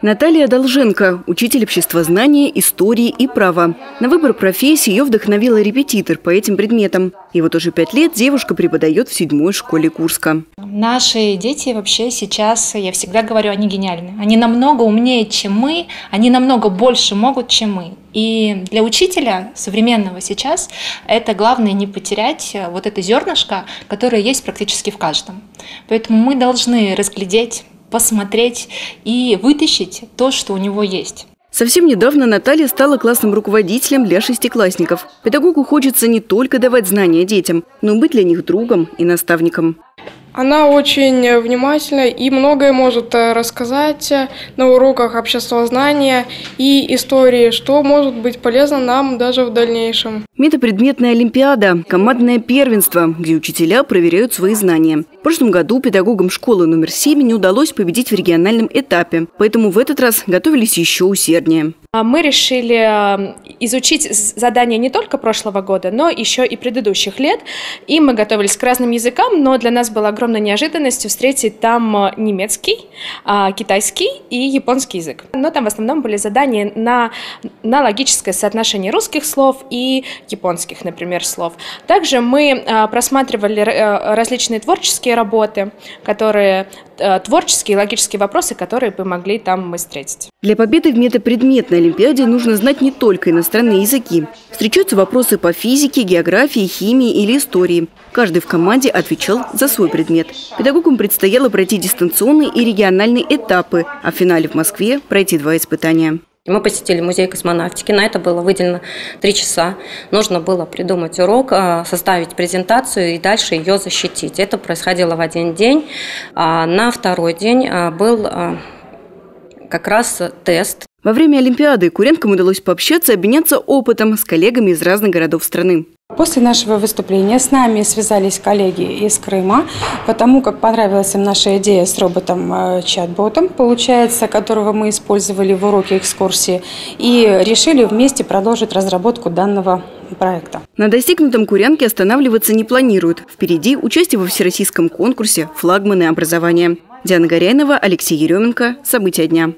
Наталья Долженко – учитель обществознания, истории и права. На выбор профессии ее вдохновила репетитор по этим предметам. И вот уже пять лет девушка преподает в седьмой школе Курска. Наши дети вообще сейчас, я всегда говорю, они гениальны. Они намного умнее, чем мы, они намного больше могут, чем мы. И для учителя современного сейчас это главное не потерять вот это зернышко, которое есть практически в каждом. Поэтому мы должны разглядеть посмотреть и вытащить то, что у него есть. Совсем недавно Наталья стала классным руководителем для шестиклассников. Педагогу хочется не только давать знания детям, но и быть для них другом и наставником. Она очень внимательна и многое может э, рассказать э, на уроках обществознания и истории, что может быть полезно нам даже в дальнейшем. Метапредметная олимпиада – командное первенство, где учителя проверяют свои знания. В прошлом году педагогам школы номер 7 не удалось победить в региональном этапе, поэтому в этот раз готовились еще усерднее. А мы решили э, изучить задания не только прошлого года, но еще и предыдущих лет. И мы готовились к разным языкам, но для нас было огромной неожиданностью встретить там э, немецкий, а, китайский и японский язык. Но там в основном были задания на, на логическое соотношение русских слов и японских, например, слов. Также мы э, просматривали различные творческие работы, которые творческие и логические вопросы, которые бы могли там мы встретить. Для победы в метапредметной Олимпиаде нужно знать не только иностранные языки. Встречаются вопросы по физике, географии, химии или истории. Каждый в команде отвечал за свой предмет. Педагогам предстояло пройти дистанционные и региональные этапы, а в финале в Москве пройти два испытания. Мы посетили музей космонавтики. На это было выделено три часа. Нужно было придумать урок, а, составить презентацию и дальше ее защитить. Это происходило в один день. А на второй день а, был как раз тест. Во время Олимпиады куренткам удалось пообщаться, обменяться опытом с коллегами из разных городов страны. После нашего выступления с нами связались коллеги из Крыма, потому как понравилась им наша идея с роботом-чат-ботом, э, получается, которого мы использовали в уроке экскурсии, и решили вместе продолжить разработку данного проекта. На достигнутом курянке останавливаться не планируют. Впереди участие во всероссийском конкурсе «Флагманы образования». Диана Горяйнова, Алексей Еременко. События дня.